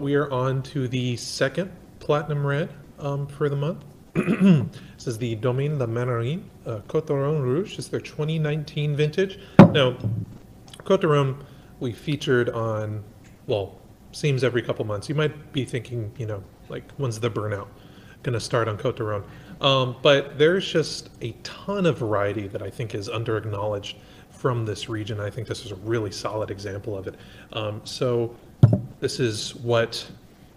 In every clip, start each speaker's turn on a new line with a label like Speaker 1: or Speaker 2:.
Speaker 1: We are on to the second Platinum Red um, for the month. this is the Domaine de Manarine uh, Cotes du Rhone Rouge. It's their 2019 vintage. Now, Cotes du Rhone we featured on, well, seems every couple months. You might be thinking, you know, like, when's the burnout going to start on Cotes du Rhone? Um, but there's just a ton of variety that I think is under acknowledged from this region. I think this is a really solid example of it. Um, so this is what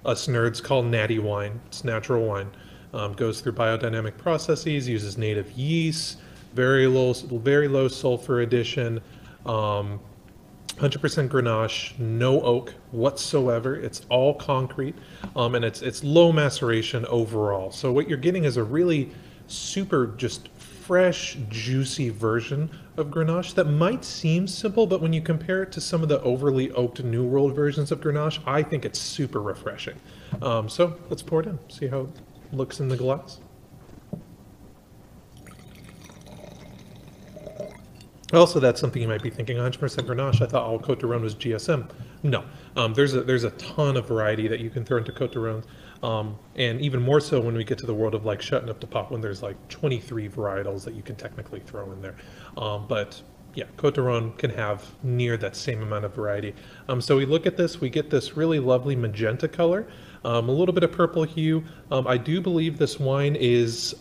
Speaker 1: us nerds call natty wine. It's natural wine. Um, goes through biodynamic processes, uses native yeast, very low, very low sulfur addition, um, 100% Grenache, no oak whatsoever. It's all concrete, um, and it's it's low maceration overall. So what you're getting is a really super just fresh, juicy version of Grenache that might seem simple, but when you compare it to some of the overly oaked New World versions of Grenache, I think it's super refreshing. Um, so let's pour it in, see how it looks in the glass. Also, that's something you might be thinking, 100% Grenache, I thought all Cote de Rhone was GSM. No, um, there's, a, there's a ton of variety that you can throw into Cote de Rhone. Um, and even more so when we get to the world of like Chateauneuf-du-Pape when there's like 23 varietals that you can technically throw in there. Um, but yeah, Cote de Rhone can have near that same amount of variety. Um, so we look at this, we get this really lovely magenta color, um, a little bit of purple hue. Um, I do believe this wine is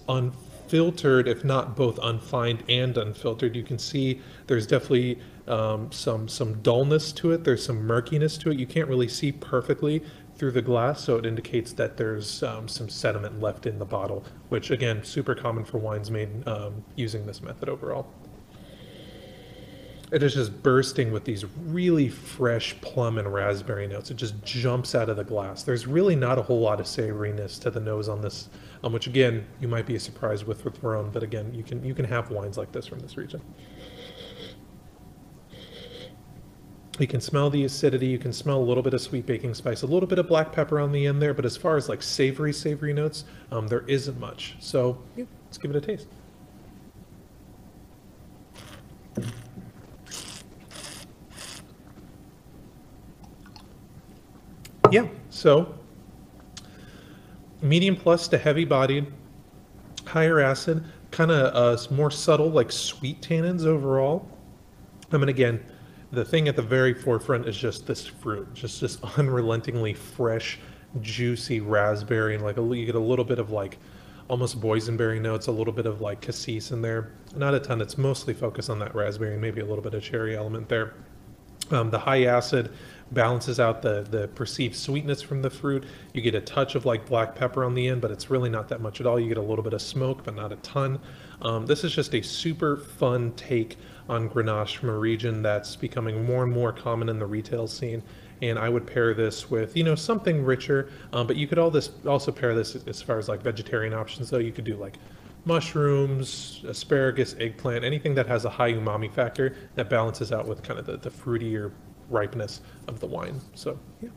Speaker 1: unfiltered, if not both unfined and unfiltered. You can see there's definitely um, some some dullness to it. There's some murkiness to it. You can't really see perfectly through the glass, so it indicates that there's um, some sediment left in the bottle, which again, super common for wines made um, using this method overall. It is just bursting with these really fresh plum and raspberry notes. It just jumps out of the glass. There's really not a whole lot of savoriness to the nose on this, um, which again, you might be surprised with with Rhone, but again, you can you can have wines like this from this region. You can smell the acidity. You can smell a little bit of sweet baking spice, a little bit of black pepper on the end there. But as far as like savory, savory notes, um, there isn't much. So yeah, let's give it a taste. Yeah, so medium plus to heavy bodied, higher acid, kind of uh, more subtle, like sweet tannins overall. I mean, again, the thing at the very forefront is just this fruit, just this unrelentingly fresh, juicy raspberry, and like a, you get a little bit of like almost boysenberry notes, a little bit of like cassis in there. Not a ton. It's mostly focused on that raspberry and maybe a little bit of cherry element there. Um, the high acid balances out the the perceived sweetness from the fruit. You get a touch of like black pepper on the end, but it's really not that much at all. You get a little bit of smoke, but not a ton. Um, this is just a super fun take on Grenache from a region that's becoming more and more common in the retail scene. And I would pair this with, you know, something richer, um, but you could all this also pair this as far as like vegetarian options. So you could do like mushrooms, asparagus, eggplant, anything that has a high umami factor that balances out with kind of the, the fruitier ripeness of the wine. So, yeah.